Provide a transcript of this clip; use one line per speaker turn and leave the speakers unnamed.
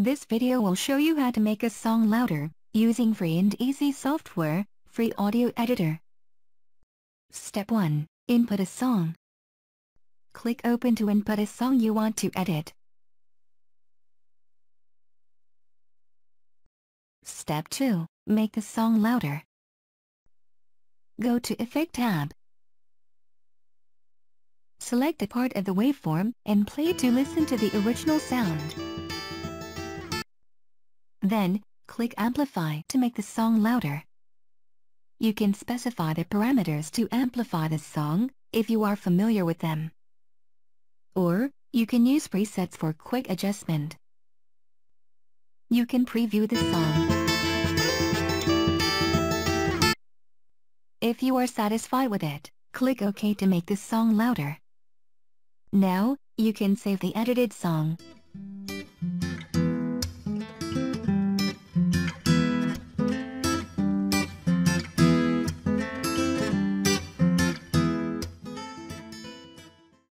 This video will show you how to make a song louder, using free and easy software, Free Audio Editor. Step 1. Input a song. Click Open to input a song you want to edit. Step 2. Make the song louder. Go to Effect tab. Select a part of the waveform and play to listen to the original sound. Then, click Amplify to make the song louder. You can specify the parameters to amplify the song, if you are familiar with them. Or, you can use presets for quick adjustment. You can preview the song. If you are satisfied with it, click OK to make the song louder. Now, you can save the edited song.